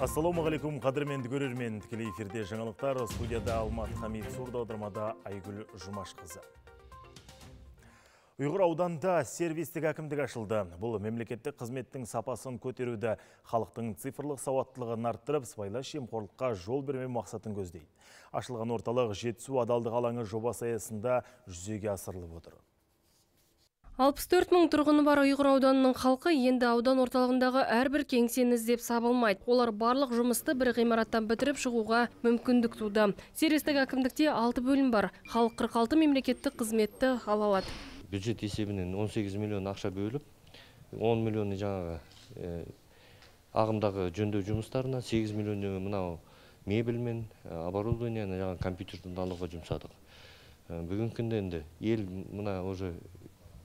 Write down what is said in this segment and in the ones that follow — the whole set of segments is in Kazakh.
ассалаумағалейкум қадірменді көрермен тікелей эфирде жаңалықтар студияда алмат хамид сурда аудармада айгүл жұмашқызы Ұйғыр ауданда сервистік әкімдік ашылды. Бұл мемлекеттік қызметтің сапасын көтеруді, халықтың цифрлық сауаттылығын арттырып, сыбайлас жемқорлыққа жол бермеу мақсатын көздейді. Ашылған орталық жетісу адалдық алаңы жобасы аясында жүзеге асырылып отыр. 64 мың тұрғыны бар ұйғыр ауданының халқы енді аудан орталығындағы әрбір кеңсені іздеп сабылмайды. Олар барлық жұмысты бір ғимараттан бітіріп шығуға мүмкіндік туды. Сервистік әкімдікте 6 бөлім бар. Халық 46 мемлекеттік қызметті ала алады. бюджет есебінен 18 миллион ақша бөліп 10 миллионы жаңағы ағымдағы жөндеу жұмыстарына 8 миллионы мынау мебель мен оборудованияны жаңағы компьютерді алуға жұмсадық бүгінгі күнде енді ел мына уже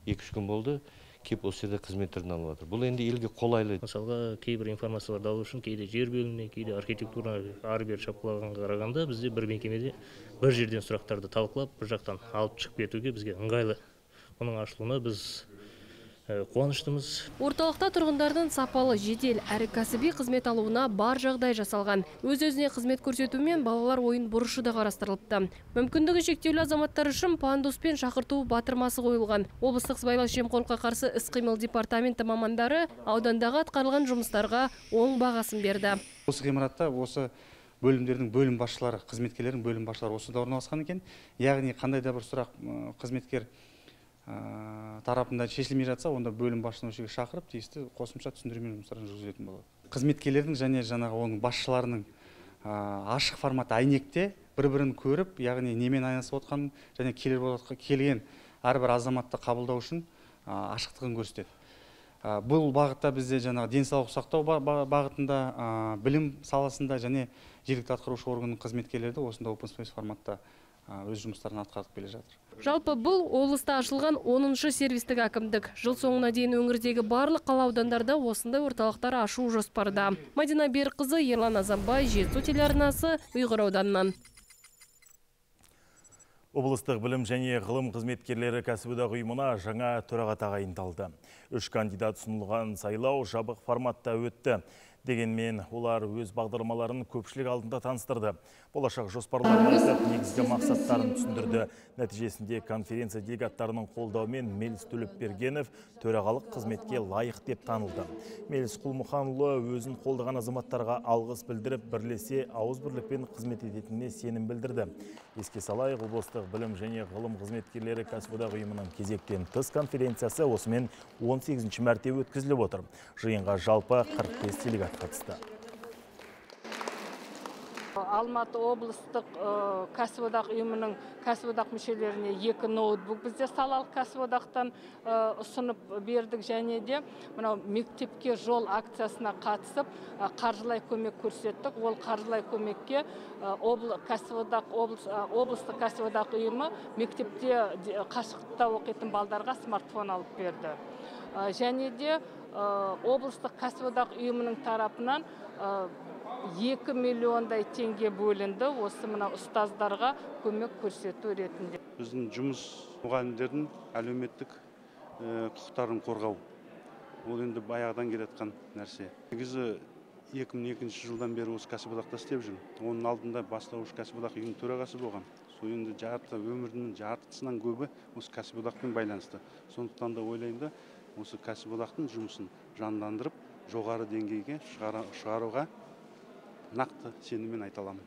2-3 күн болды кеп осы жерде қызметтерін алып жатыр. Бұл енді елге қолайлы. Мысалға кейбір информацияларды алу үшін кейде жер бөліміне кейде архитектура ары бері шапқылағанға қарағанда бізде бір мекемеде бір жерден сұрақтарды талқылап бір жақтан алып шығып кетуге бізге ыңғайлы. Оның ашылуына біз қуаныштымыз Орталықта тұрғындардың сапалы, жедел әрі кәсіби қызмет алуына бар жағдай жасалған. Өз-өзіне қызмет көрсету мен балалар ойын бұрышы да қарастырылыпты. Мүмкіндігі шектеулі азаматтар үшін пандус пен шақырту батырмасы қойылған. Облыстық сыбайлас жемқорлыққа қарсы іс-қимыл департаменті мамандары аудандағы атқарылған жұмыстарға оң бағасын берді. осы ғимаратта осы бөлімдердің бөлім басшылары қызметкерлердің бөлім басшылары осында орналасқан екен яғни қандай да бір сұрақ қызметкер тарапында шешілмей жатса онда бөлім басшысын осы жерге шақырып тиісті қосымша түсіндірме жұмыстарын жүргізетін болады. Қызметкерлердің және жаңағы оның басшыларының ә, ашық формат әйнекте бір бірін көріп яғни немен айналысып отқанын және келер келген әрбір азаматты қабылдау үшін ә, ашықтығын көрсетеді. Бұл бағытта бізде жаңағы денсаулық сақтау ба- ба- бағытында білім саласында және жергілікті атқарушы органның қызметкерлері де осында open space форматта өз жұмыстарын атқарып келе жатыр Жалпы бұл облыста ашылған 10-шы сервистік әкімдік. Жыл соңына дейін өңірдегі барлық қала аудандарда осындай орталықтар ашу жоспарда. Мадина Берқызы, Ерлан Азамбай, Жетісу телеарнасы, Ұйғыр ауданынан. Облыстық білім және ғылым қызметкерлері кәсіподақ ұйымына жаңа төраға тағайындалды. Үш кандидат ұсынылған сайлау жабық форматта өтті. Дегенмен олар өз бағдарламаларын көпшілік алдында таныстырды. Болашақ жоспарларын айтып, негізгі мақсаттарын түсіндірді. Нәтижесінде конференция делегаттарының қолдауымен Меліс Төлепбергенов төрағалық қызметке лайық деп танылды. Меліс Құлмұханұлы өзін қолдаған азаматтарға алғыс білдіріп, бірлесе ауыз бірлікпен қызмет ететініне сенім білдірді. Еске салайық, облыстық білім және ғылым қызметкерлері кәсіподақ ұйымының кезектен тыс конференциясы осымен 18 мәрте өткізіліп отыр. Жиынға жалпы 45 делегат қатысты. Алматы облыстық э, кәсіподақ ұйымының кәсіподақ мүшелеріне екі ноутбук бізде салалық кәсіподақтан э, ұсынып бердік. Және де мынау мектепке жол акциясына қатысып э, қаржылай көмек көрсеттік. Ол қаржылай көмекке э, кәсіподақ облыс- э, облыстық кәсіподақ ұйымы мектепте қашықтықта оқитын балдарға смартфон алып берді. Э, және де э, облыстық кәсіподақ ұйымының тарапынан э, екі миллиондай теңге бөлінді. Осы мына ұстаздарға көмек көрсету ретінде. Біздің жұмыс мұғалімдердің әлеуметтік э, құқықтарын қорғау. Ол енді баяғыдан келатқан нәрсе. Негізі 2002 жылдан бері осы кәсіподақта істеп жүрмін. Оның алдында бастауыш кәсіподақ ұйымының төрағасы болған. Сол енді жарты өмірімнің жартысынан көбі осы кәсіподақпен байланысты. Сондықтан да ойлаймын да осы кәсіподақтың жұмысын жандандырып жоғары деңгейге шығаруға нақты сеніммен айта аламын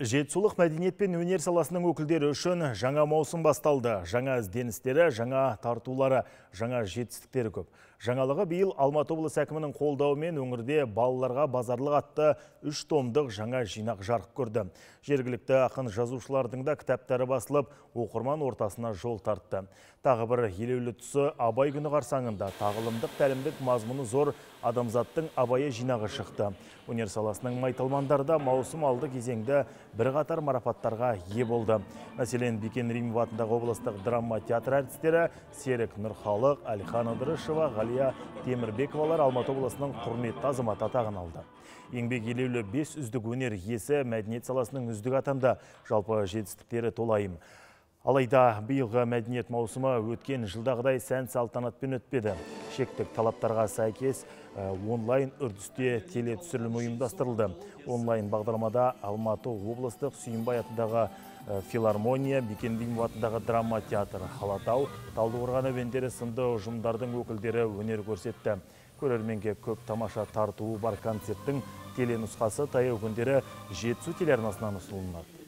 Жетісулық мәдениет пен өнер саласының өкілдері үшін жаңа маусым басталды. Жаңа ізденістері, жаңа тартулары, жаңа жетістіктері көп. Жаңалығы биыл Алматы облыс әкімінің қолдауымен өңірде балаларға базарлық атты үш томдық жаңа жинақ жарық көрді. Жергілікті ақын жазушылардың да кітаптары басылып, оқырман ортасына жол тартты. Тағы бір елеулі тұсы Абай күні қарсаңында тағылымдық тәлімдік мазмұны зор адамзаттың абайы жинағы шықты. Өнер саласының майталмандары да маусым алды кезеңді бірқатар марапаттарға ие болды. Мәселен, Бекен Римов атындағы облыстық драма театр әртістері Серік Нұрхалық, Әлихан Ыдырышева, Ғалия Темірбековалар Алматы облысының құрметті азаматы атағын алды. Еңбек елеулі бес үздік өнер иесі мәдениет саласының үздік атанды. Жалпы жетістіктері толайым. Алайда биылғы мәдениет маусымы өткен жылдағыдай сән салтанатпен өтпеді. Шектік талаптарға сәйкес э, онлайн үрдісте теле түсірілім ұйымдастырылды. Онлайн бағдарламада Алматы облыстық Сүйінбай атындағы э, филармония, Бекенбейім атындағы драма театр, Халатау, Талдықорған әуендері сынды ұжымдардың өкілдері өнер көрсетті. Көрерменге көп тамаша тартуы бар концерттің теленұсқасы таяу күндері жетісу телеарнасынан ұсынылады.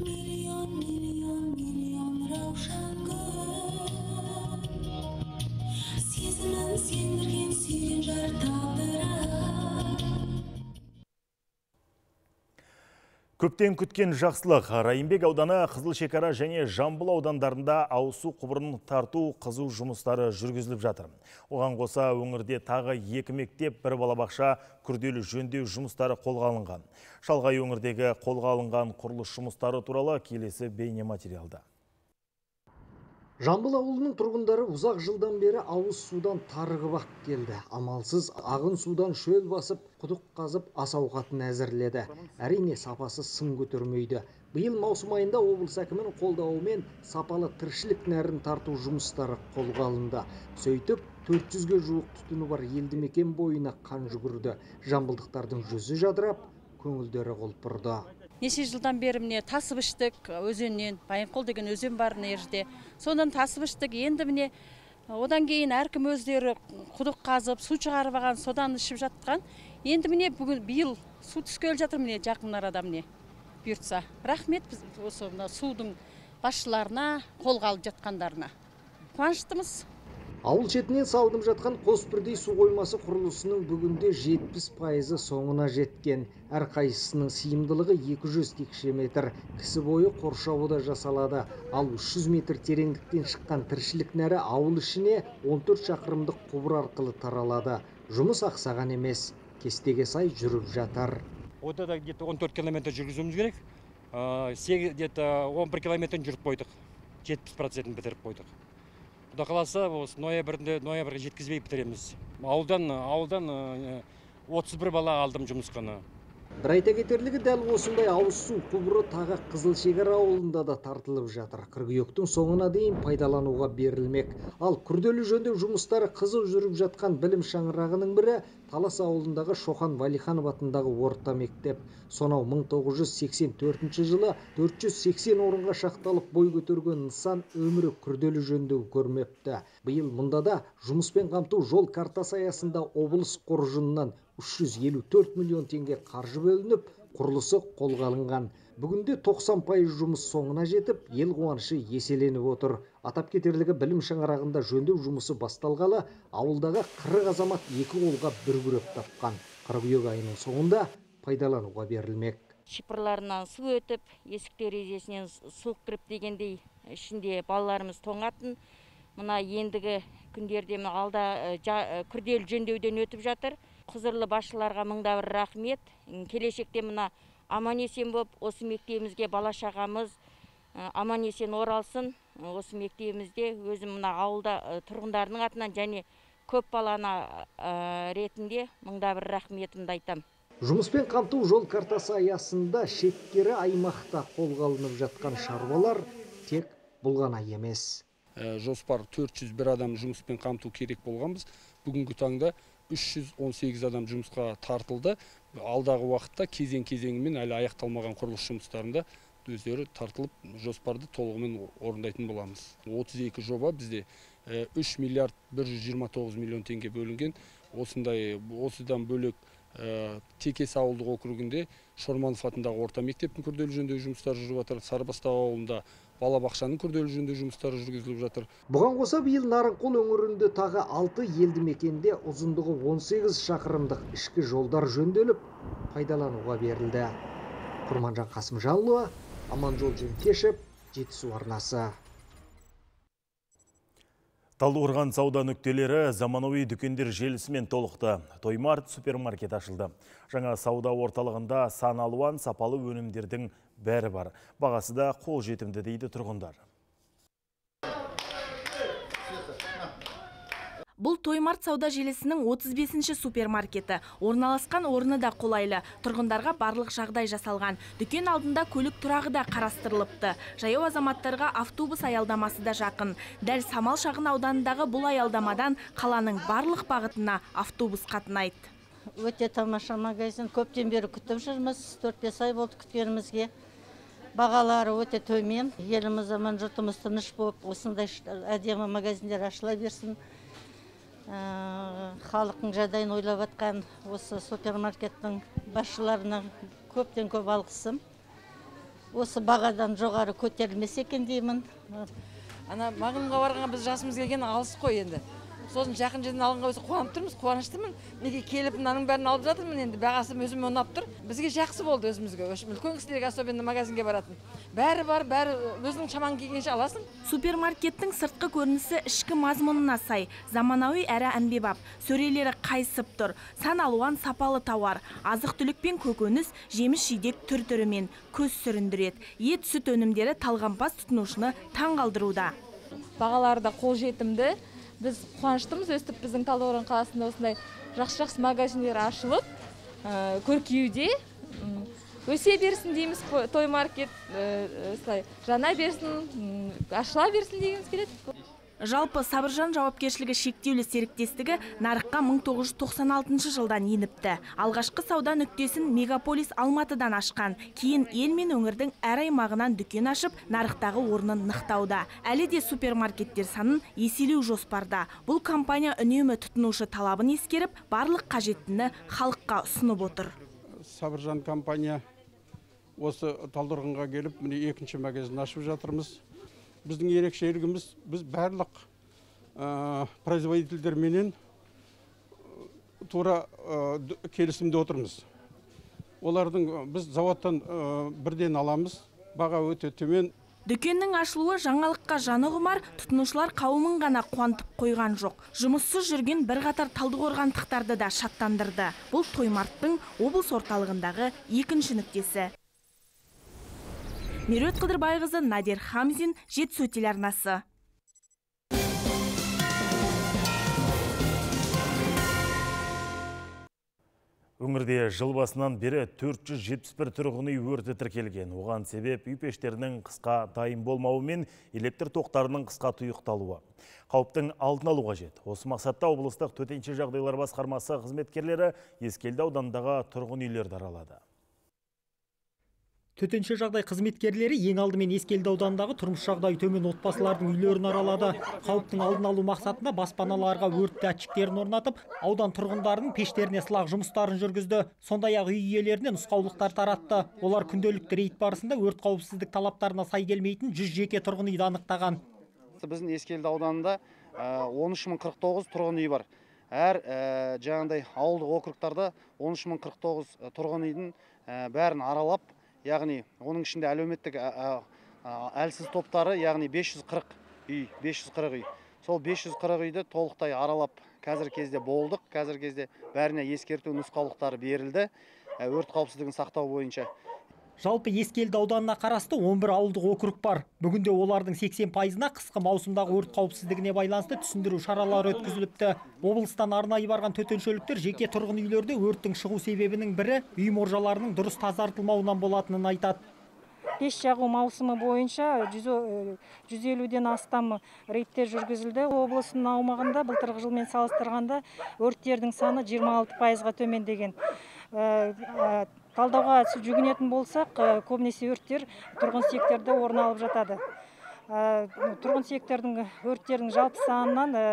миллион миллион миллион раушан сезімін сендірген Көптен күткен жақсылық Райымбек ауданы Қызыл шекара және Жамбыл аудандарында ауызсу құбырын тарту қызу жұмыстары жүргізіліп жатыр. Оған қоса өңірде тағы екі мектеп, бір балабақша күрделі жөндеу жұмыстары қолға алынған. Шалғай өңірдегі қолға алынған құрылыс жұмыстары туралы келесі бейне материалда. Жамбыл ауылының тұрғындары ұзақ жылдан бері ауыз судан тарығып ақ келді. Амалсыз ағын судан шөл басып, құдық қазып ас ауқатын әзірледі. Әрине сапасы сын көтермейді. Биыл маусым айында облыс әкімінің қолдауымен сапалы тіршілік нәрін тарту жұмыстары қолға алынды. Сөйтіп 400-ге жуық түтіні бар елді мекен бойына қан жүгірді. Жамбылдықтардың жүзі жадырап, көңілдері құлпырды. Неше жылдан бері міне тасып іштік өзеннен байынқол деген өзен бар мына жерде. Содан тасып іштік енді міне одан кейін әркім өздері құдық қазып су шығарып алған содан ішіп жатқан. Енді міне бүгін биыл су түскелі жатыр міне жақын арада міне бұйыртса. Рахмет біз осы мына судың басшыларына қолға алып жатқандарына. Қуаныштымыз. Ауыл шетінен салынып жатқан қос бірдей су қоймасы құрылысының бүгінде 70 пайызы соңына жеткен. Әр қайсысының сыйымдылығы 200 текше метр. Кісі бойы қоршауы да жасалады. Ал 300 метр тереңдіктен шыққан тіршілік нәрі ауыл ішіне 14 шақырымдық құбыр арқылы таралады. Жұмыс ақсаған емес. Кестеге сай жүріп жатыр. ода да где то 14 километр жүргізуіміз керек А, сегіз где то 11 километрін жүріп қойдық 70 процентін бітіріп қойдық құда қаласа осы ноябрьде ноябрьге жеткізбей бітіреміз. Ауылдан ауылдан э, 31 бала алдым жұмысқаны Бір айта кетерлігі дәл осындай ауыз су құбыры тағы Қызыл шекара ауылында да тартылып жатыр. Қыркүйектің соңына дейін пайдалануға берілмек. Ал күрделі жөндеу жұмыстары қызу жүріп жатқан білім шаңырағының бірі Талас ауылындағы Шохан Валиханов атындағы орта мектеп. Сонау 1984 жылы 480 орынға шақталып бой көтерген нысан өмірі күрделі жөндеу көрмепті. Биыл мұнда да жұмыспен қамту жол картасы аясында облыс қоржынынан 354 миллион теңге қаржы бөлініп, құрылысы қолға алынған. Бүгінде 90 пайыз жұмыс соңына жетіп, ел қуанышы еселеніп отыр. Атап кетерлігі білім шаңырағында жөндеу жұмысы басталғалы, ауылдағы 40 азамат екі қолға бір күрек тапқан. Қыркүйек айының соңында пайдалануға берілмек. шипырларынан су өтіп есік терезесінен су кіріп дегендей ішінде балаларымыз тоңатын мына ендігі күндерде мына алда э, э, күрделі жөндеуден өтіп жатыр құзырлы басшыларға мыңда бір рахмет. Келешекте мына аман есен болып осы мектебімізге бала шағамыз аман есен оралсын осы мектебімізде өзім мына ауылда тұрғындарының атынан және көп баланы э, ретінде мыңда бір рахметімді айтамын Жұмыспен қамту жол картасы аясында шеткері аймақта қолға алынып жатқан шаруалар тек бұл ғана емес. Жоспар 401 адам жұмыспен қамту керек болғанбыз. Бүгінгі таңда 318 адам жұмысқа тартылды. Алдағы уақытта кезең кезеңімен әлі аяқталмаған құрылыс жұмыстарында өздері тартылып жоспарды толығымен орындайтын боламыз. 32 жоба бізде ә, 3 миллиард 129 миллион теңге бөлінген. Осындай осыдан бөлек текес ауылдық округінде шорманов атындағы орта мектептің күрделі жөндеу жұмыстары жүріп жатыр сарыбастау ауылында балабақшаның күрделі жөндеу жұмыстары жүргізіліп жатыр Бұған қоса биыл Нарынқол өңірінде тағы 6 елді мекенде ұзындығы 18 шақырымдық ішкі жолдар жөнделіп, пайдалануға берілді. Құрманжан Қасымжанұлы, Аманжол Жентешев, Жетісу арнасы. Талдықорған сауда нүктелері заманауи дүкендер желісімен толықты. Тоймарт супермаркет ашылды. Жаңа сауда орталығында сан алуан сапалы өнімдердің бәрі бар. Бағасы да қол жетімді дейді тұрғындар. Бұл Тоймарт сауда желісінің 35-ші супермаркеті. Орналасқан орны да қолайлы. Тұрғындарға барлық жағдай жасалған. Дүкен алдында көлік тұрағы да қарастырылыпты. Жаяу азаматтарға автобус аялдамасы да жақын. Дәл Самал шағын ауданындағы бұл аялдамадан қаланың барлық бағытына автобус қатынайды. өте тамаша магазин көптен бері күтіп жүрміз төрт бес ай болды күткенімізге бағалары өте төмен еліміз аман жұртымыз тыныш болып осындай әдемі магазиндер ашыла берсін халықтың жағдайын ойлап жатқан осы супермаркеттің басшыларына көптен көп алғысым. Осы бағадан жоғары көтерілмесе екен деймін. Ана магнумға барғанға біз жасымыз келген алыс қой енді. Сосын жақын жерден алғанға өзі қуанып тұрмыз қуаныштымын. Неге келіп мынаның бәрін алып жатырмын енді? Бағасы өзіме ұнап тұр. Бізге жақсы болды өзімізге. Общем үлкен кісілерге особенно магазинге баратын. Бәрі бар бәрі өзінің шамаң келгенше аласың. Супермаркеттің сыртқы көрінісі ішкі мазмұнына сай, заманауи әрі әмбебап, сөрелері қайысып тұр, сан алуан сапалы тауар, азық-түлік пен көкөніс, жеміс-жидек түр-түрімен көз сүріндіреді. Ет сүт өнімдері талғампаз тұтынушыны таңғалдыруда. бағалары да қолжетімді. Біз қуаныштымыз. Өстіп біздің талдықорған қаласында осындай жақсы жақсы магазиндер ашылып ә, көркеюде өсе берсін дейміз той маркет ә, осылай жана берсін ашыла берсін дегіміз келеді. Жалпы Сабыржан жауапкершілігі шектеулі серіктестігі нарыққа 1996 жылдан еніпті. Алғашқы сауда нүктесін мегаполис Алматыдан ашқан. Кейін ел мен өңірдің әр аймағынан дүкен ашып, нарықтағы орнын нықтауда. Әлі де супермаркеттер санын еселеу жоспарда. Бұл компания үнемі тұтынушы талабын ескеріп, барлық қажеттіні халыққа ұсынып отыр. Сабыржан компания осы талдықорғанға келіп міне екінші магазин ашып жатырмыз біздің ерекшелігіміз біз барлық ә, производительдерменен тура келісімде отырмыз олардың біз заводтан ә, бірден аламыз баға өте төмен Дүкеннің ашылуы жаңалыққа жаны құмар тұтынушылар қауымын ғана қуантып қойған жоқ. Жұмыссыз жүрген бір қатар талдықорғандықтарды да шаттандырды. Бұл Тоймарттың облыс орталығындағы екінші нүктесі. Меруерт Қыдырбайқызы, Надир Хамзин, Жетісу телеарнасы. Өңірде жыл басынан бері 471 тұрғын үй өрті тіркелген. Оған себеп үй пештерінің қысқа дайын болмауы мен электр тоқтарының қысқа тұйықталуы. Қауіптің алдын алуға жет. Осы мақсатта облыстық төтенше жағдайлар басқармасы қызметкерлері Ескелді аудандағы тұрғын үйлерді аралады. Төтенше жағдай қызметкерлері ең алдымен Ескелді аудандағы тұрмыс жағдайы төмен отбасылардың үйлерін аралады. Қауіптің алдын алу мақсатында баспаналарға өрт датчиктерін орнатып, аудан тұрғындарының пештеріне сылақ жұмыстарын жүргізді. Сондай-ақ үй иелеріне нұсқаулықтар таратты. Олар күнделікті рейд барысында өрт қауіпсіздік талаптарына сай келмейтін 100 жеке тұрғын үйді анықтаған. біздің ескелді ауданында он үш мың қырық тоғыз тұрғын үй бар әр жаңағыдай ауылдық округтарда он үш мың қырық тоғыз тұрғын үйдің бәрін аралап яғни оның ішінде әлеуметтік әлсіз топтары яғни 540 үй 540 үй. Сол 540 үйді толықтай аралап қазіргі кезде болдық. Қазіргі кезде бәріне ескерту нұсқаулықтары берілді. Ә, өрт қауіпсіздігін сақтау бойынша Жалпы Ескелді ауданына қарасты 11 ауылдық округ бар. Бүгінде олардың 80 пайызына қысқы маусымдағы өрт қауіпсіздігіне байланысты түсіндіру шаралары өткізіліпті. Облыстан арнайы барған төтеншеліктер жеке тұрғын үйлерде өрттің шығу себебінің бірі үй мұржаларының дұрыс тазартылмауынан болатынын айтады. пеш жағу маусымы бойынша 150-ден астам рейдтер жүргізілді облысының аумағында былтырғы жылмен салыстырғанда өрттердің саны 26 пайызға төмендеген ә, талдауға жүгінетін болсақ ә, көбінесе өрттер тұрғын секторда орын алып жатады Ә, тұрғын сектордың өрттердің жалпы санынан ә,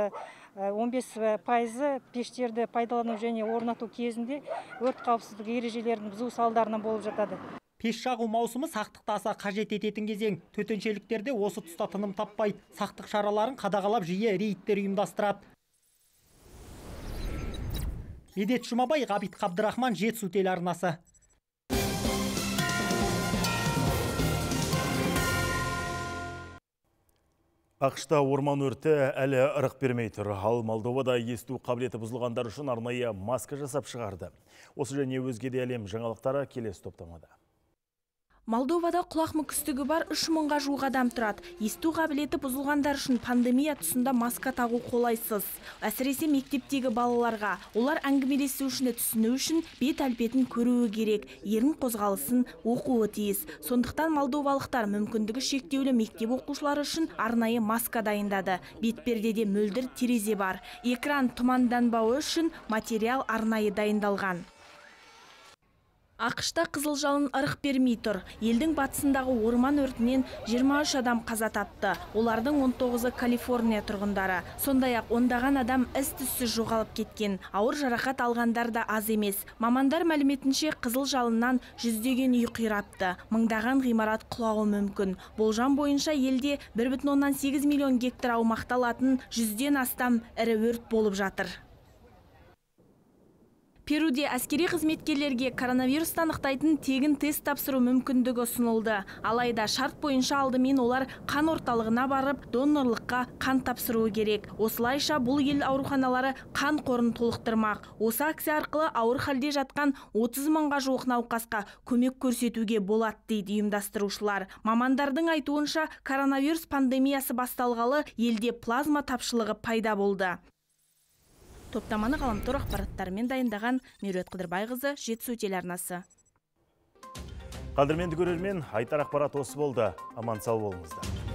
ә, 15 пайызы пештерді пайдалану және орнату кезінде өрт қауіпсіздігі ережелерін бұзу салдарынан болып жатады Пеш жағу маусымы сақтықты аса қажет ететін кезең. Төтеншеліктерде осы тұста тыным таппайды. Сақтық шараларын қадағалап жиі рейдтер ұйымдастырады. Медет Жұмабай, Ғабит Қабдырахман, Жетісу телеарнасы. Ақшта орман өрті әлі ырық бермей тұр. Ал Молдовада есту қабілеті бұзылғандар үшін арнайы маска жасап шығарды. Осы және өзге де әлем жаңалықтары келесі топтамада. Молдовада құлақ мүкістігі бар 3 мыңға жуық адам тұрады. Есту қабілеті бұзылғандар үшін пандемия тұсында маска тағу қолайсыз. Әсіресе мектептегі балаларға олар әңгімелесу үшін түсіну үшін бет әлпетін көруі керек, ерін қозғалысын оқуы тиіс. Сондықтан молдовалықтар мүмкіндігі шектеулі мектеп оқушылары үшін арнайы маска дайындады. Бетпердеде мөлдір терезе бар. Экран тұманданбауы үшін материал арнайы дайындалған. Ақшта қызыл жалын ырық бермей тұр. Елдің батысындағы орман өртінен 23 адам қаза тапты. Олардың 19-ы калифорния тұрғындары. Сондай ақ ондаған адам із түссіз жоғалып кеткен. Ауыр жарақат алғандар да аз емес. Мамандар мәліметінше қызыл жалыннан жүздеген үй қирапты. Мыңдаған ғимарат құлауы мүмкін. Болжам бойынша елде 1,8 миллион гектар аумақты алатын жүзден астам ірі өрт болып жатыр. Перуде әскери қызметкерлерге коронавирусты анықтайтын тегін тест тапсыру мүмкіндігі ұсынылды. Алайда шарт бойынша алдымен олар қан орталығына барып, донорлыққа қан тапсыруы керек. Осылайша бұл ел ауруханалары қан қорын толықтырмақ. Осы акция арқылы ауыр халде жатқан 30 мыңға жуық науқасқа көмек көрсетуге болады дейді ұйымдастырушылар. Мамандардың айтуынша коронавирус пандемиясы басталғалы елде плазма тапшылығы пайда болды топтаманы ғаламтор ақпараттарымен дайындаған меруерт қыдырбайқызы жетісу телеарнасы. Қадірменді көрермен айтар ақпарат осы болды. Аман сау болыңыздар.